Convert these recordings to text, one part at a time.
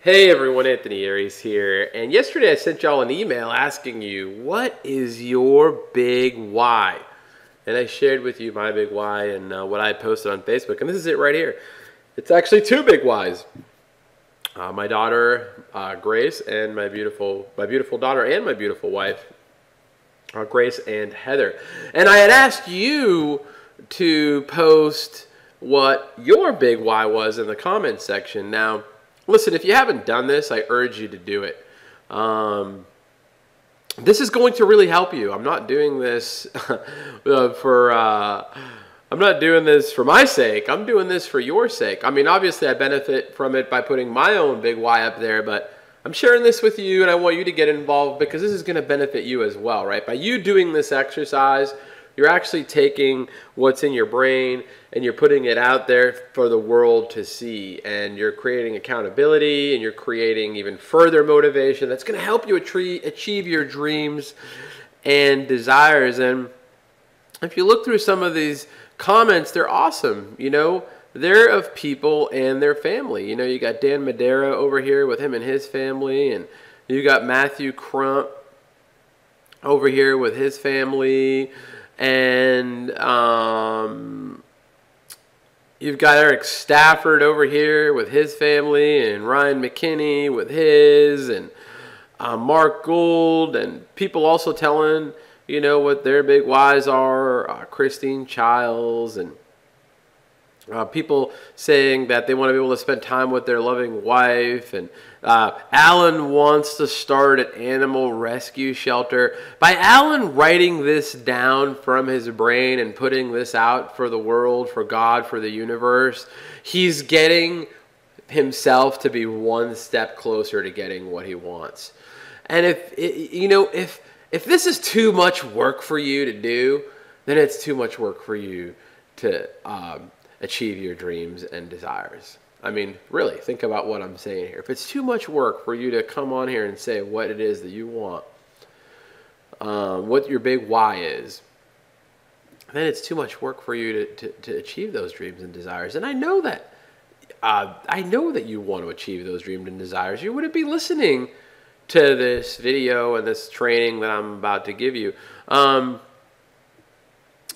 Hey everyone, Anthony Aires here. And yesterday I sent y'all an email asking you, what is your big why? And I shared with you my big why and uh, what I posted on Facebook. And this is it right here. It's actually two big whys. Uh, my daughter, uh, Grace, and my beautiful, my beautiful daughter and my beautiful wife, uh, Grace and Heather. And I had asked you to post what your big why was in the comments section. Now, Listen, if you haven't done this, I urge you to do it. Um, this is going to really help you. I'm not doing this uh, for. Uh, I'm not doing this for my sake. I'm doing this for your sake. I mean, obviously, I benefit from it by putting my own big Y up there, but I'm sharing this with you, and I want you to get involved because this is going to benefit you as well, right? By you doing this exercise, you're actually taking what's in your brain and you're putting it out there for the world to see. And you're creating accountability and you're creating even further motivation that's going to help you achieve your dreams and desires. And if you look through some of these comments, they're awesome. You know, they're of people and their family. You know, you got Dan Madera over here with him and his family, and you got Matthew Crump over here with his family and um, you've got Eric Stafford over here with his family, and Ryan McKinney with his, and uh, Mark Gould, and people also telling you know what their big whys are. Uh, Christine Childs and uh, people saying that they want to be able to spend time with their loving wife, and uh, Alan wants to start an animal rescue shelter. By Alan writing this down from his brain and putting this out for the world, for God, for the universe, he's getting himself to be one step closer to getting what he wants. And if you know, if if this is too much work for you to do, then it's too much work for you to. Um, achieve your dreams and desires. I mean, really, think about what I'm saying here. If it's too much work for you to come on here and say what it is that you want, um, what your big why is, then it's too much work for you to, to, to achieve those dreams and desires. And I know that. Uh, I know that you want to achieve those dreams and desires. You wouldn't be listening to this video and this training that I'm about to give you. Um,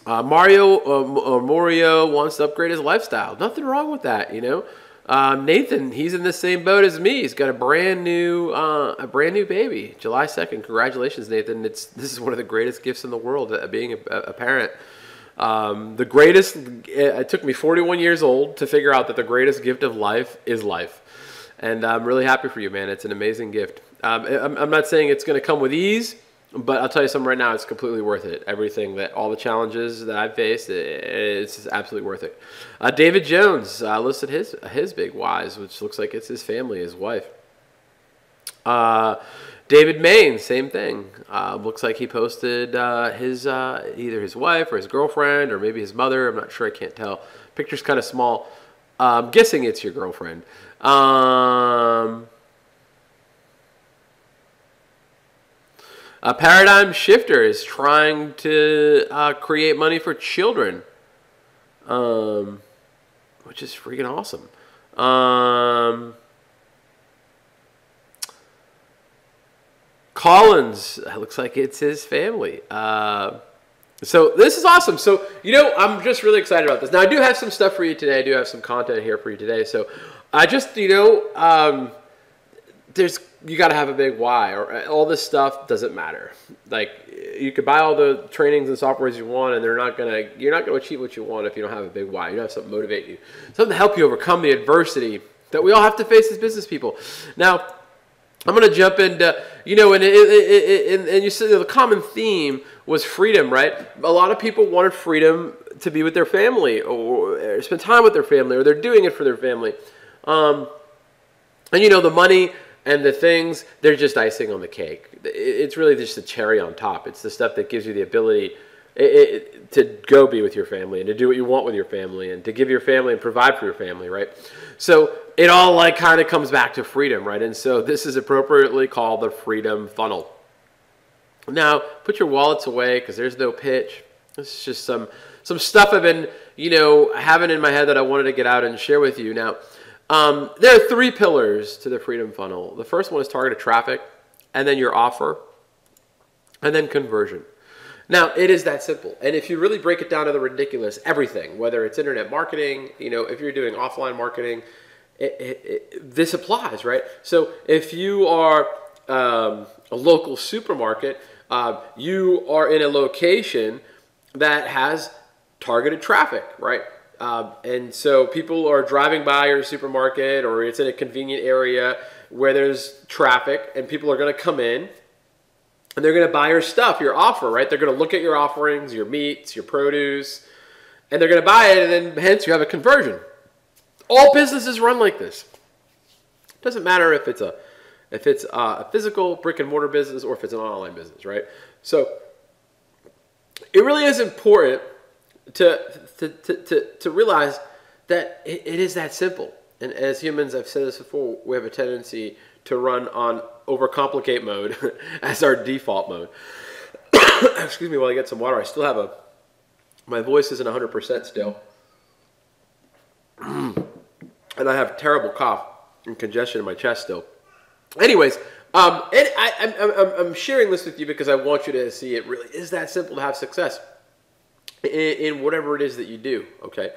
uh, Mario uh, uh, Mario wants to upgrade his lifestyle. Nothing wrong with that, you know. Um, Nathan, he's in the same boat as me. He's got a brand new uh, a brand new baby, July second. Congratulations, Nathan! It's this is one of the greatest gifts in the world, uh, being a, a parent. Um, the greatest. It took me 41 years old to figure out that the greatest gift of life is life, and I'm really happy for you, man. It's an amazing gift. Um, I'm, I'm not saying it's going to come with ease but I'll tell you something right now, it's completely worth it. Everything that, all the challenges that I've faced, it's absolutely worth it. Uh, David Jones uh, listed his his big whys, which looks like it's his family, his wife. Uh, David Main, same thing. Uh, looks like he posted uh, his uh, either his wife or his girlfriend or maybe his mother. I'm not sure. I can't tell. Picture's kind of small. I'm guessing it's your girlfriend. Um, A paradigm shifter is trying to uh, create money for children, um, which is freaking awesome. Um, Collins, looks like it's his family. Uh, so this is awesome. So, you know, I'm just really excited about this. Now, I do have some stuff for you today. I do have some content here for you today. So I just, you know, um, there's you got to have a big why or uh, all this stuff doesn't matter. Like you could buy all the trainings and softwares you want and they're not gonna you're not gonna achieve what you want if you don't have a big why. You don't have something to motivate you something to help you overcome the adversity that we all have to face as business people. Now i'm gonna jump into you know and, and, and you see the common theme was freedom right? A lot of people wanted freedom to be with their family or spend time with their family or they're doing it for their family. Um, and you know the money and the things, they're just icing on the cake. It's really just the cherry on top. It's the stuff that gives you the ability it, it, to go be with your family and to do what you want with your family and to give your family and provide for your family, right? So it all like kind of comes back to freedom, right? And so this is appropriately called the freedom funnel. Now, put your wallets away because there's no pitch. This is just some some stuff I've been, you know, having in my head that I wanted to get out and share with you. Now, Um, there are three pillars to the freedom funnel. The first one is targeted traffic, and then your offer, and then conversion. Now, it is that simple. And if you really break it down to the ridiculous, everything, whether it's internet marketing, you know, if you're doing offline marketing, it, it, it, this applies, right? So if you are um, a local supermarket, uh, you are in a location that has targeted traffic, right? Uh, and so people are driving by your supermarket or it's in a convenient area where there's traffic and people are going to come in and they're going to buy your stuff, your offer, right? They're going to look at your offerings, your meats, your produce, and they're going to buy it, and then hence you have a conversion. All businesses run like this. It doesn't matter if it's a if it's a physical brick and mortar business or if it's an online business, right? So it really is important to to, to, to, realize that it, it is that simple. And as humans, I've said this before, we have a tendency to run on overcomplicate mode as our default mode. Excuse me while I get some water. I still have a, my voice isn't 100% still. and I have terrible cough and congestion in my chest still. Anyways, um, and I, I'm, I'm, I'm sharing this with you because I want you to see it really is that simple to have success in, in whatever it is that you do. Okay,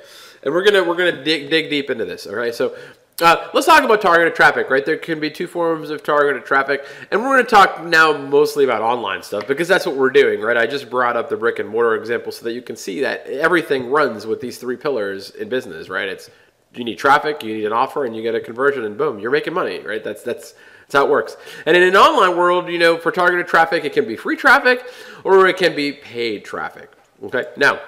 and we're gonna we're gonna dig dig deep into this. All right, so uh, let's talk about targeted traffic, right? There can be two forms of targeted traffic, and we're going to talk now mostly about online stuff because that's what we're doing, right? I just brought up the brick and mortar example so that you can see that everything runs with these three pillars in business, right? It's you need traffic, you need an offer, and you get a conversion, and boom, you're making money, right? That's that's that's how it works. And in an online world, you know, for targeted traffic, it can be free traffic or it can be paid traffic. Okay, now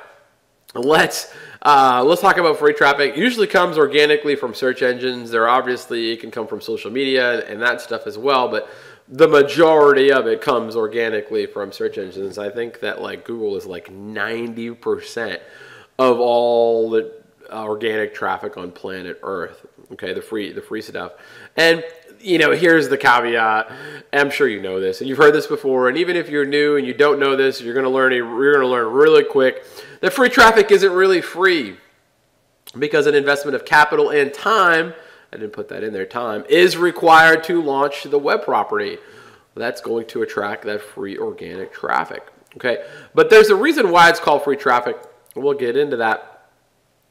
let's uh, let's talk about free traffic. It usually comes organically from search engines. There obviously it can come from social media and that stuff as well, but the majority of it comes organically from search engines. I think that like Google is like 90% of all the organic traffic on planet Earth. Okay, the free the free stuff. And you know, here's the caveat. I'm sure you know this, and you've heard this before. And even if you're new and you don't know this, you're going to learn. You're going to learn really quick that free traffic isn't really free because an investment of capital and time. I didn't put that in there. Time is required to launch the web property. That's going to attract that free organic traffic. Okay, but there's a reason why it's called free traffic. We'll get into that.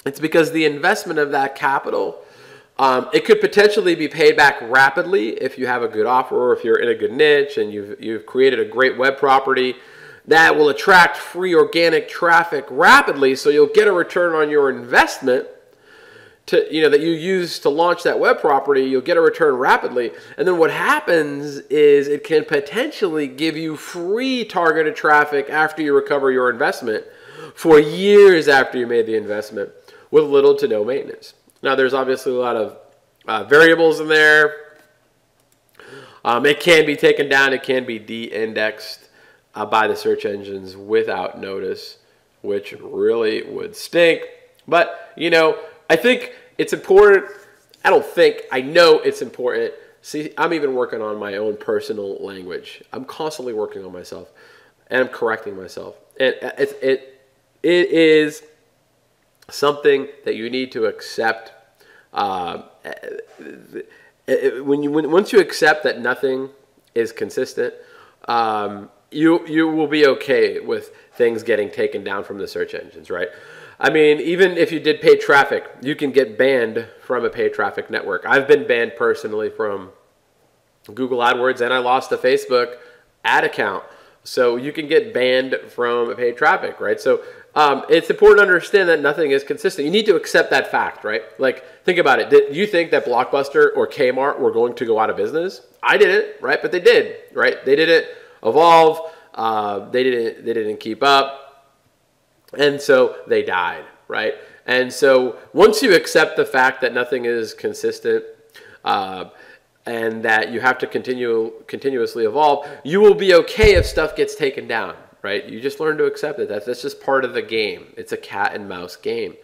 It's because the investment of that capital um, it could potentially be paid back rapidly if you have a good offer or if you're in a good niche and you've, you've created a great web property that will attract free organic traffic rapidly. So you'll get a return on your investment to you know that you use to launch that web property. You'll get a return rapidly. And then what happens is it can potentially give you free targeted traffic after you recover your investment for years after you made the investment with little to no maintenance now, there's obviously a lot of uh, variables in there. Um, it can be taken down. It can be de-indexed uh, by the search engines without notice, which really would stink. But, you know, I think it's important. I don't think, I know it's important. See, I'm even working on my own personal language. I'm constantly working on myself and I'm correcting myself. And it, it, it is something that you need to accept. Uh, when you when, once you accept that nothing is consistent, um, you you will be okay with things getting taken down from the search engines, right? I mean, even if you did paid traffic, you can get banned from a paid traffic network. I've been banned personally from Google AdWords, and I lost a Facebook ad account. So you can get banned from paid traffic, right? So um, it's important to understand that nothing is consistent. You need to accept that fact, right? Like, think about it. Did you think that Blockbuster or Kmart were going to go out of business? I didn't, right? But they did, right? They didn't evolve. Uh, they didn't. They didn't keep up, and so they died, right? And so once you accept the fact that nothing is consistent. Uh, and that you have to continue continuously evolve, you will be okay if stuff gets taken down right? You just learn to accept it. That's, that's just part of the game. It's a cat and mouse game.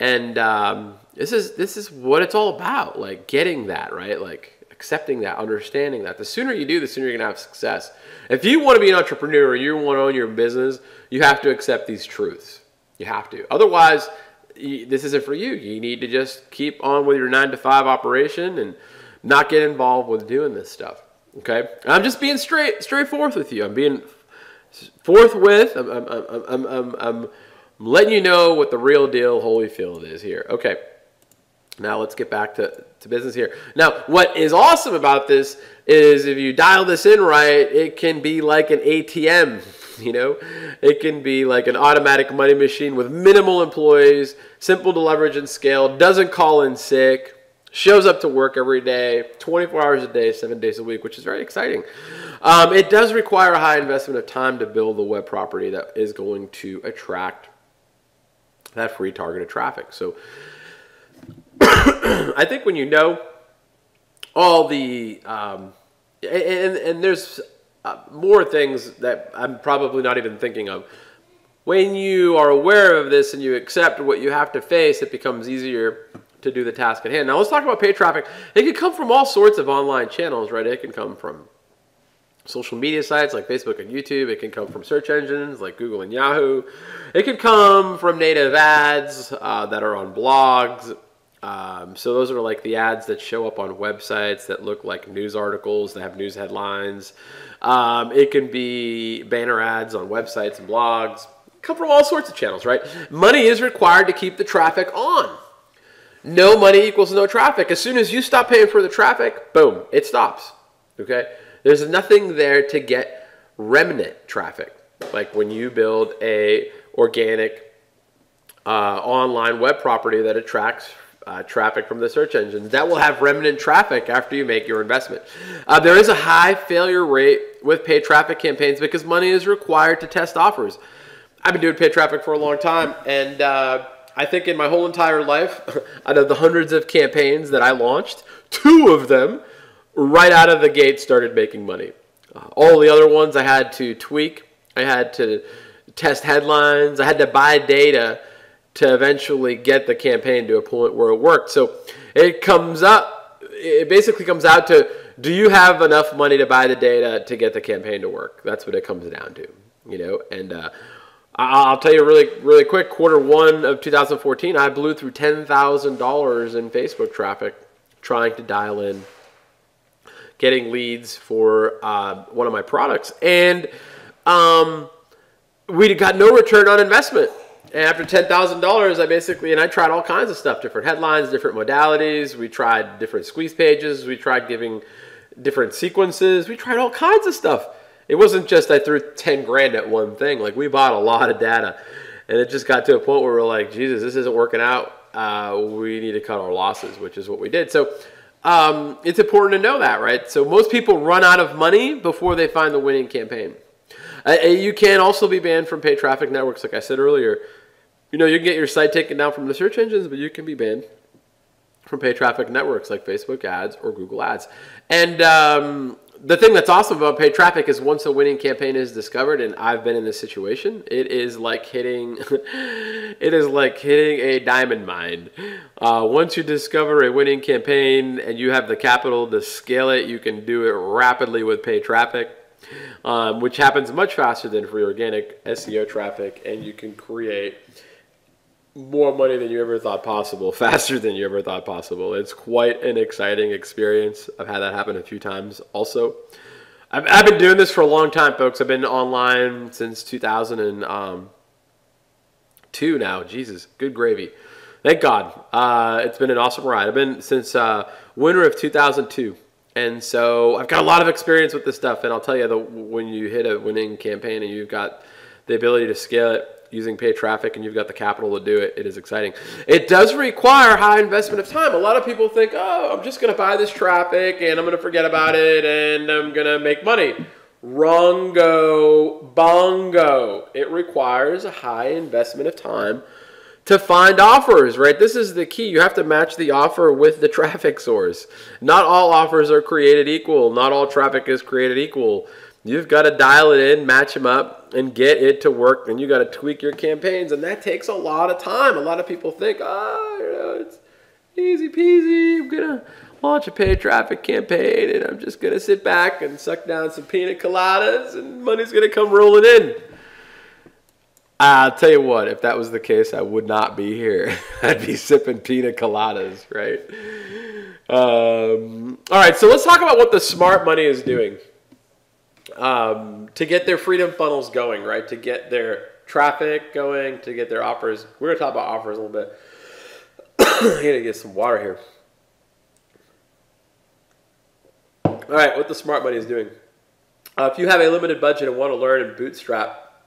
And um, this is this is what it's all about, like getting that, right? Like accepting that, understanding that. The sooner you do, the sooner you're gonna have success. If you want to be an entrepreneur, you want to own your business, you have to accept these truths. You have to. Otherwise, this isn't for you. You need to just keep on with your nine to five operation and not get involved with doing this stuff. Okay, I'm just being straight, straightforward with you. I'm being forthwith. I'm, I'm, I'm, I'm, I'm, letting you know what the real deal Holyfield is here. Okay, now let's get back to, to business here. Now, what is awesome about this is if you dial this in right, it can be like an ATM. You know, it can be like an automatic money machine with minimal employees, simple to leverage and scale, doesn't call in sick, shows up to work every day, 24 hours a day, seven days a week, which is very exciting. Um, it does require a high investment of time to build the web property that is going to attract that free targeted traffic. So I think when you know all the, um, and, and there's uh, more things that I'm probably not even thinking of. When you are aware of this and you accept what you have to face, it becomes easier to do the task at hand. Now let's talk about paid traffic. It can come from all sorts of online channels, right? It can come from social media sites like Facebook and YouTube. It can come from search engines like Google and Yahoo. It can come from native ads uh, that are on blogs. Um, so those are like the ads that show up on websites that look like news articles that have news headlines. Um, it can be banner ads on websites and blogs. Come from all sorts of channels, right? Money is required to keep the traffic on. No money equals no traffic. As soon as you stop paying for the traffic, boom, it stops. Okay? There's nothing there to get remnant traffic. Like when you build a organic uh, online web property that attracts uh, traffic from the search engines. That will have remnant traffic after you make your investment. Uh, there is a high failure rate with paid traffic campaigns because money is required to test offers. I've been doing paid traffic for a long time, and uh, I think in my whole entire life, out of the hundreds of campaigns that I launched, two of them right out of the gate started making money. Uh, all the other ones I had to tweak, I had to test headlines, I had to buy data to eventually get the campaign to a point where it worked. So it comes up, it basically comes out to do you have enough money to buy the data to get the campaign to work? That's what it comes down to, you know. And uh, I'll tell you really, really quick. Quarter one of 2014, I blew through ten thousand dollars in Facebook traffic trying to dial in, getting leads for uh, one of my products, and um, we got no return on investment. And after ten thousand dollars, I basically and I tried all kinds of stuff, different headlines, different modalities. We tried different squeeze pages. We tried giving different sequences. We tried all kinds of stuff. It wasn't just I threw ten grand at one thing. Like we bought a lot of data, and it just got to a point where we're like, Jesus, this isn't working out. Uh, we need to cut our losses, which is what we did. So. Um, it's important to know that, right? So most people run out of money before they find the winning campaign. Uh, you can also be banned from paid traffic networks, like I said earlier you know, you can get your site taken down from the search engines, but you can be banned from paid traffic networks like Facebook ads or Google ads. And um, the thing that's awesome about paid traffic is once a winning campaign is discovered, and I've been in this situation, it is like hitting, it is like hitting a diamond mine. Uh, once you discover a winning campaign and you have the capital to scale it, you can do it rapidly with paid traffic. Um, which happens much faster than free organic SEO traffic, and you can create more money than you ever thought possible, faster than you ever thought possible. It's quite an exciting experience. I've had that happen a few times also. I've, I've been doing this for a long time, folks. I've been online since 2002 um, now. Jesus, good gravy. Thank God. Uh, it's been an awesome ride. I've been since uh, winter of 2002. And so I've got a lot of experience with this stuff. And I'll tell you, the, when you hit a winning campaign and you've got the ability to scale it, using paid traffic and you've got the capital to do it, it is exciting. It does require high investment of time. A lot of people think, oh, I'm just going to buy this traffic and I'm going to forget about it and I'm going to make money. Wrongo, bongo. It requires a high investment of time to find offers, right? This is the key. You have to match the offer with the traffic source. Not all offers are created equal. Not all traffic is created equal. You've got to dial it in, match them up, and get it to work. And you got to tweak your campaigns, and that takes a lot of time. A lot of people think, oh, you know, it's easy peasy. I'm gonna launch a paid traffic campaign, and I'm just gonna sit back and suck down some pina coladas, and money's gonna come rolling in. I'll tell you what, if that was the case, I would not be here. I'd be sipping pina coladas, right? Um, all right, so let's talk about what the smart money is doing um, to get their freedom funnels going, right? To get their traffic going, to get their offers. We're going to talk about offers a little bit. I need to get some water here. All right, what the smart money is doing. Uh, if you have a limited budget and want to learn and bootstrap,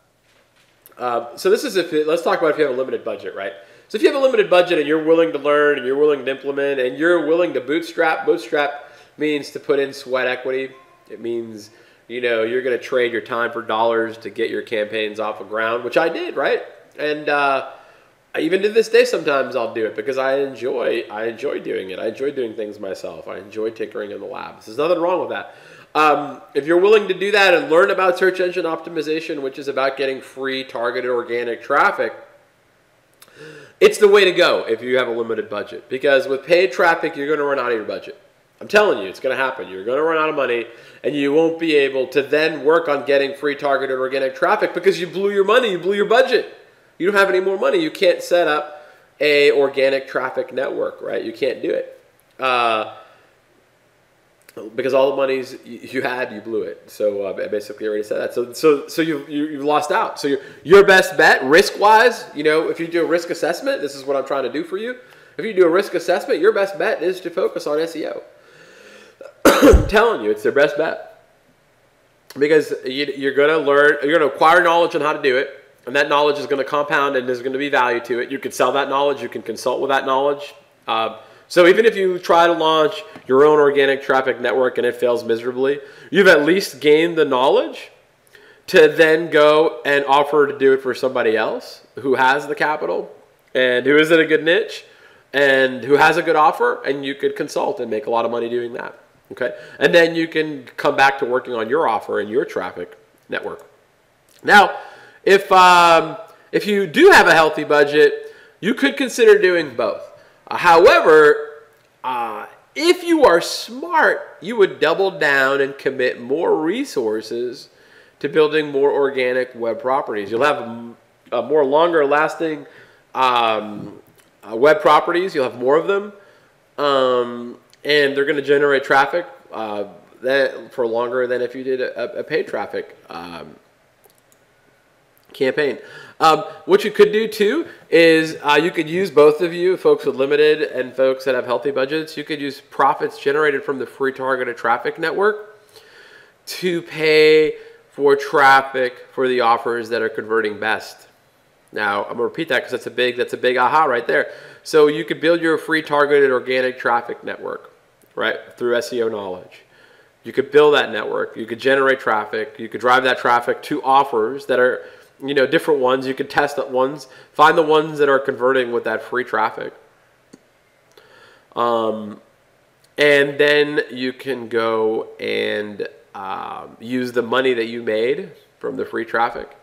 uh, so this is if it, let's talk about if you have a limited budget, right? So if you have a limited budget and you're willing to learn and you're willing to implement and you're willing to bootstrap, bootstrap means to put in sweat equity. It means you know you're going to trade your time for dollars to get your campaigns off the ground, which I did, right? And uh, even to this day, sometimes I'll do it because I enjoy I enjoy doing it. I enjoy doing things myself. I enjoy tinkering in the labs. There's nothing wrong with that. Um, if you're willing to do that and learn about search engine optimization, which is about getting free targeted organic traffic, it's the way to go if you have a limited budget. Because with paid traffic, you're going to run out of your budget. I'm telling you, it's going to happen. You're going to run out of money, and you won't be able to then work on getting free targeted organic traffic because you blew your money, you blew your budget. You don't have any more money. You can't set up a organic traffic network, right? You can't do it. Uh, because all the monies you had, you blew it. So uh, I basically already said that. So so so you you you've lost out. So your your best bet, risk wise, you know, if you do a risk assessment, this is what I'm trying to do for you. If you do a risk assessment, your best bet is to focus on SEO. I'm telling you, it's their best bet because you, are going to learn, you're going to acquire knowledge on how to do it, and that knowledge is going to compound and there's going to be value to it. You can sell that knowledge, you can consult with that knowledge. Uh, so even if you try to launch your own organic traffic network and it fails miserably, you've at least gained the knowledge to then go and offer to do it for somebody else who has the capital and who is in a good niche and who has a good offer and you could consult and make a lot of money doing that. Okay? And then you can come back to working on your offer and your traffic network. Now, if um, if you do have a healthy budget, you could consider doing both. Uh, however, uh, if you are smart, you would double down and commit more resources to building more organic web properties. You'll have a, a more longer lasting um, uh, web properties. You'll have more of them, um, and they're going to generate traffic uh, that for longer than if you did a, a paid traffic um, campaign. Um, what you could do too is uh, you could use both of you, folks with limited and folks that have healthy budgets. You could use profits generated from the free targeted traffic network to pay for traffic for the offers that are converting best. Now I'm gonna repeat that because that's a big that's a big aha right there. So you could build your free targeted organic traffic network, right, through SEO knowledge. You could build that network. You could generate traffic. You could drive that traffic to offers that are you know, different ones. You could test that ones, find the ones that are converting with that free traffic. Um, and then you can go and um, use the money that you made from the free traffic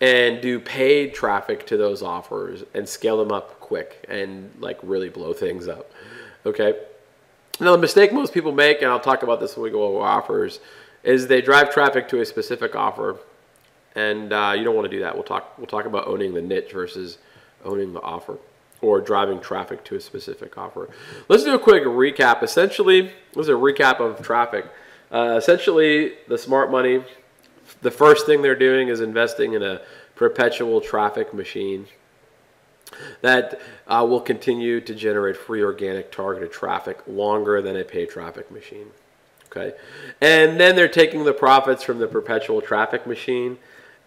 and do paid traffic to those offers and scale them up quick and like really blow things up. Okay. Now, the mistake most people make, and I'll talk about this when we go over offers, is they drive traffic to a specific offer and uh, you don't want to do that. We'll talk. We'll talk about owning the niche versus owning the offer or driving traffic to a specific offer. Let's do a quick recap. Essentially, this is a recap of traffic. Uh, essentially, the smart money. The first thing they're doing is investing in a perpetual traffic machine that uh, will continue to generate free organic targeted traffic longer than a paid traffic machine. Okay, and then they're taking the profits from the perpetual traffic machine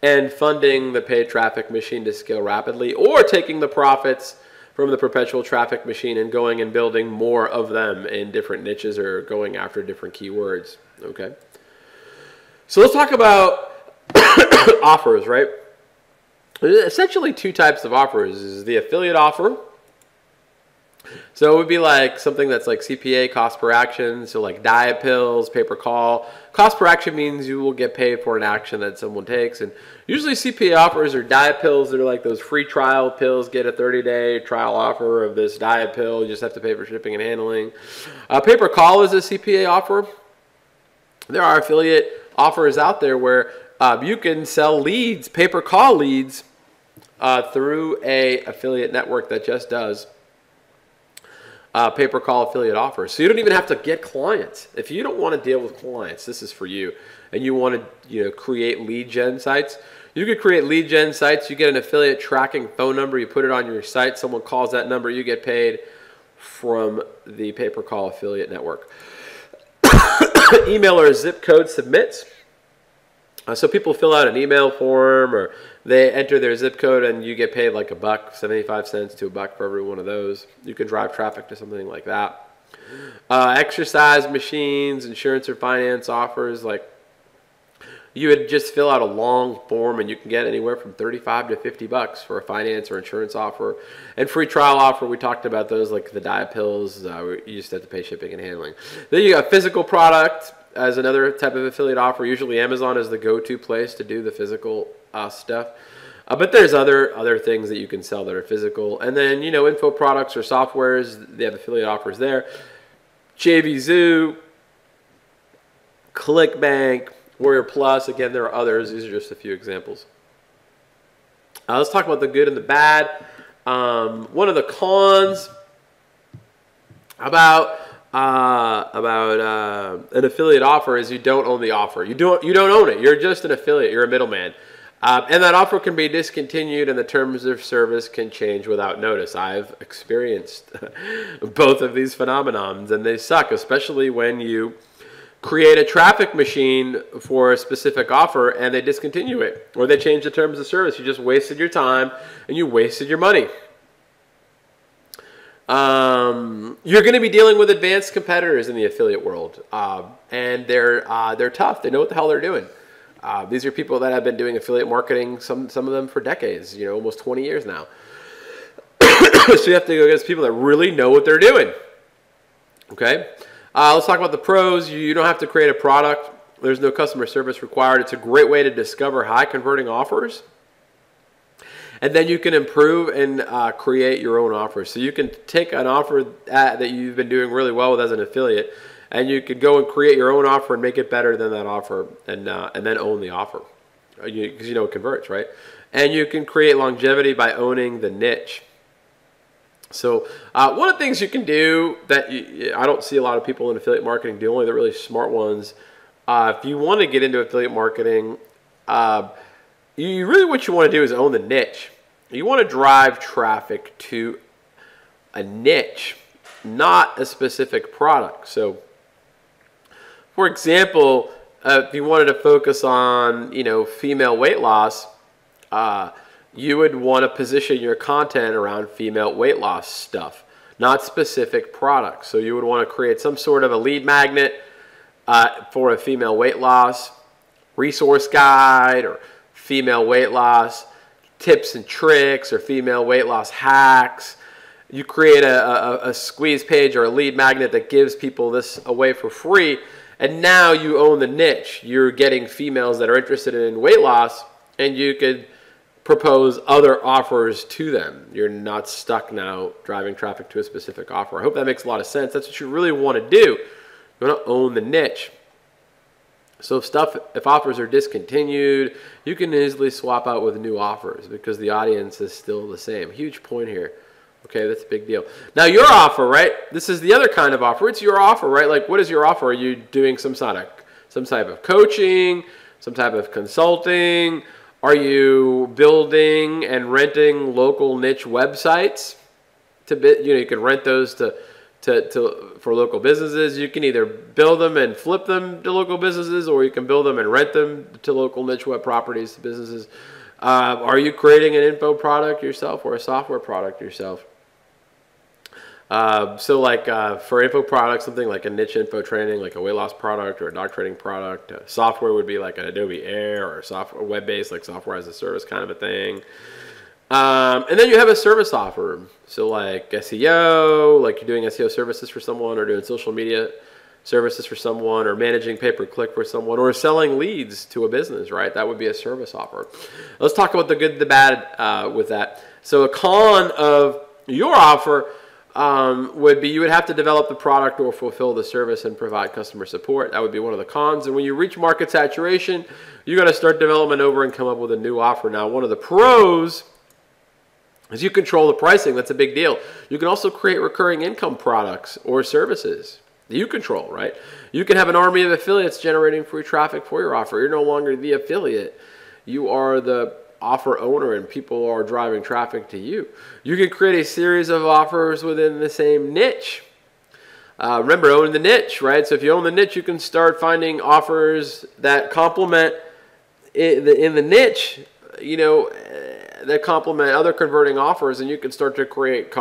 and funding the paid traffic machine to scale rapidly, or taking the profits from the perpetual traffic machine and going and building more of them in different niches or going after different keywords. Okay. So let's talk about offers, right? There's essentially two types of offers. Is the affiliate offer, so it would be like something that's like CPA cost per action. So like diet pills, pay per call. Cost per action means you will get paid for an action that someone takes. And usually CPA offers are diet pills that are like those free trial pills. Get a 30 day trial offer of this diet pill. You just have to pay for shipping and handling. Uh, pay per call is a CPA offer. There are affiliate offers out there where uh, you can sell leads, pay per call leads uh, through a affiliate network that just does uh, pay per call affiliate offers. So you don't even have to get clients. If you don't want to deal with clients, this is for you, and you want to you know create lead gen sites. You could create lead gen sites. You get an affiliate tracking phone number. You put it on your site. Someone calls that number. You get paid from the pay per call affiliate network. Email or zip code submits. Uh, so people fill out an email form or they enter their zip code and you get paid like a buck, 75 cents to a buck for every one of those. You can drive traffic to something like that. Uh, exercise machines, insurance or finance offers like you would just fill out a long form and you can get anywhere from 35 to 50 bucks for a finance or insurance offer and free trial offer we talked about those like the diet pills uh, you just have to pay shipping and handling then you got physical product as another type of affiliate offer usually amazon is the go-to place to do the physical uh, stuff uh, but there's other other things that you can sell that are physical and then you know info products or softwares they have affiliate offers there JVZoo, clickbank Warrior Plus, again, there are others. These are just a few examples. Uh, let's talk about the good and the bad. Um, one of the cons about uh, about uh, an affiliate offer is you don't own the offer. You don't you don't own it. You're just an affiliate. You're a middleman. Um, and that offer can be discontinued and the terms of service can change without notice. I've experienced both of these phenomenons and they suck, especially when you create a traffic machine for a specific offer and they discontinue it or they change the terms of service. You just wasted your time and you wasted your money. Um, you're going to be dealing with advanced competitors in the affiliate world, uh, and they're uh, they're tough. They know what the hell they're doing. Uh, these are people that have been doing affiliate marketing, some some of them for decades, you know, almost 20 years now. so you have to go against people that really know what they're doing. Okay. Uh, let's talk about the pros. You, you don't have to create a product. There's no customer service required. It's a great way to discover high converting offers. And then you can improve and uh, create your own offers. So you can take an offer that, that you've been doing really well with as an affiliate, and you can go and create your own offer and make it better than that offer, and uh, and then own the offer, because you, you know it converts, right? And you can create longevity by owning the niche. So uh, one of the things you can do that you, I don't see a lot of people in affiliate marketing do, only the really smart ones. Uh, if you want to get into affiliate marketing, uh, you really what you want to do is own the niche. You want to drive traffic to a niche, not a specific product. So, for example, uh, if you wanted to focus on you know female weight loss uh, you would want to position your content around female weight loss stuff, not specific products. So you would want to create some sort of a lead magnet uh, for a female weight loss resource guide or female weight loss tips and tricks or female weight loss hacks. You create a, a, a squeeze page or a lead magnet that gives people this away for free. And now you own the niche. You're getting females that are interested in weight loss, and you could propose other offers to them. You're not stuck now driving traffic to a specific offer. I hope that makes a lot of sense. That's what you really want to do. You want to own the niche. So if stuff, if offers are discontinued, you can easily swap out with new offers because the audience is still the same. Huge point here. Okay, that's a big deal. Now your offer, right? This is the other kind of offer. It's your offer, right? Like, what is your offer? Are you doing some sort of some type of coaching, some type of consulting? Are you building and renting local niche websites? To bit, you know, you can rent those to, to, to for local businesses. You can either build them and flip them to local businesses, or you can build them and rent them to local niche web properties to businesses. Uh, are you creating an info product yourself or a software product yourself? Uh, so like uh, for info products, something like a niche info training, like a weight loss product or a dog training product. Uh, software would be like an Adobe Air or software web-based, like software as a service kind of a thing. Um, and then you have a service offer. So like SEO, like you're doing SEO services for someone or doing social media services for someone or managing pay-per-click for someone or selling leads to a business, right? That would be a service offer. Let's talk about the good, the bad uh, with that. So a con of your offer um, would be you would have to develop the product or fulfill the service and provide customer support. That would be one of the cons. And when you reach market saturation, you got to start development over and come up with a new offer. Now, one of the pros is you control the pricing, that's a big deal. You can also create recurring income products or services that you control, right? You can have an army of affiliates generating free traffic for your offer. You're no longer the affiliate. You are the offer owner and people are driving traffic to you. You can create a series of offers within the same niche. Uh, remember, own the niche, right? So if you own the niche, you can start finding offers that complement in the, in the niche, you know, eh, that complement other converting offers, and you can start to create,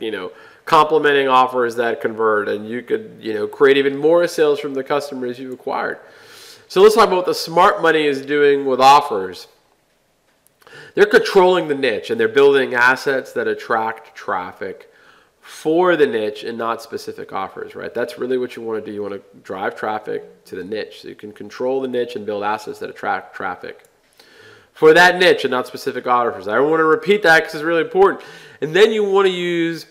you know, complementing offers that convert, and you could, you know, create even more sales from the customers you've acquired. So let's talk about what the smart money is doing with offers. They're controlling the niche and they're building assets that attract traffic for the niche and not specific offers, right? That's really what you want to do. You want to drive traffic to the niche. So you can control the niche and build assets that attract traffic for that niche and not specific offers. I want to repeat that because it's really important. And then you want to use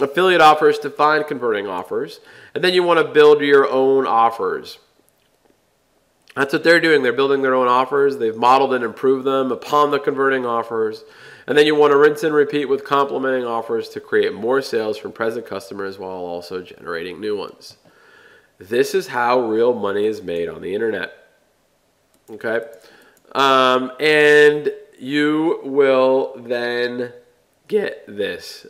affiliate offers to find converting offers. And then you want to build your own offers. That's what they're doing. They're building their own offers. They've modeled and improved them upon the converting offers. And then you want to rinse and repeat with complementing offers to create more sales from present customers while also generating new ones. This is how real money is made on the internet. Okay? Um, and you will then get this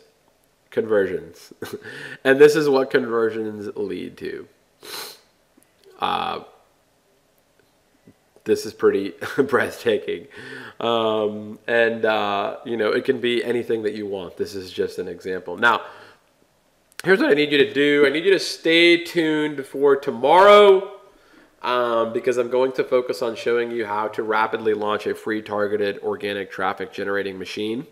conversions. and this is what conversions lead to. Uh, this is pretty breathtaking. Um, and, uh, you know, it can be anything that you want. This is just an example. Now, here's what I need you to do I need you to stay tuned for tomorrow. Um, because I'm going to focus on showing you how to rapidly launch a free targeted organic traffic generating machine.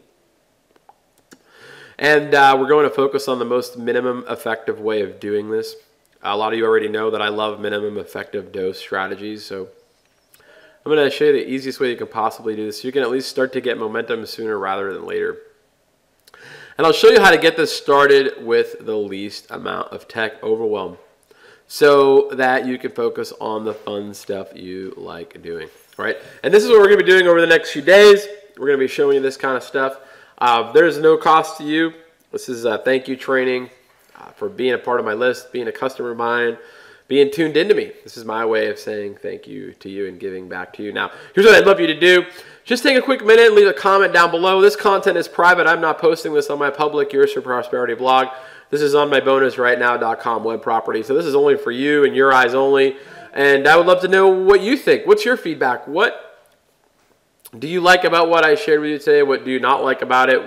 And uh, we're going to focus on the most minimum effective way of doing this. A lot of you already know that I love minimum effective dose strategies. So I'm going to show you the easiest way you can possibly do this you can at least start to get momentum sooner rather than later. And I'll show you how to get this started with the least amount of tech overwhelm so that you can focus on the fun stuff you like doing, right? And this is what we're going to be doing over the next few days. We're going to be showing you this kind of stuff. Uh, there's no cost to you. This is a thank you training uh, for being a part of my list, being a customer of mine, being tuned into me. This is my way of saying thank you to you and giving back to you. Now, here's what I'd love you to do. Just take a quick minute leave a comment down below. This content is private. I'm not posting this on my public Yours for Prosperity blog. This is on my bonusrightnow.com web property. So this is only for you and your eyes only. And I would love to know what you think. What's your feedback? What do you like about what I shared with you today? What do you not like about it?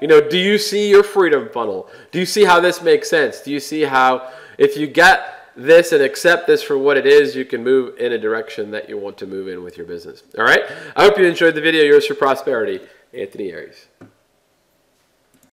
You know, do you see your freedom funnel? Do you see how this makes sense? Do you see how if you get this and accept this for what it is, you can move in a direction that you want to move in with your business. All right? I hope you enjoyed the video. Yours for prosperity, Anthony Aires.